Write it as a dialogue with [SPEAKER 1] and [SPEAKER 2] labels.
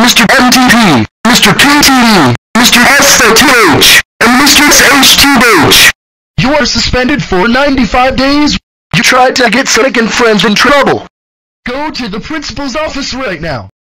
[SPEAKER 1] Mr. MTP, Mr. KTE, Mr. SITH, and Mr. SHTH.
[SPEAKER 2] You are suspended for 95 days.
[SPEAKER 1] You tried to get Sonic and friends in trouble.
[SPEAKER 2] Go to the principal's office right now.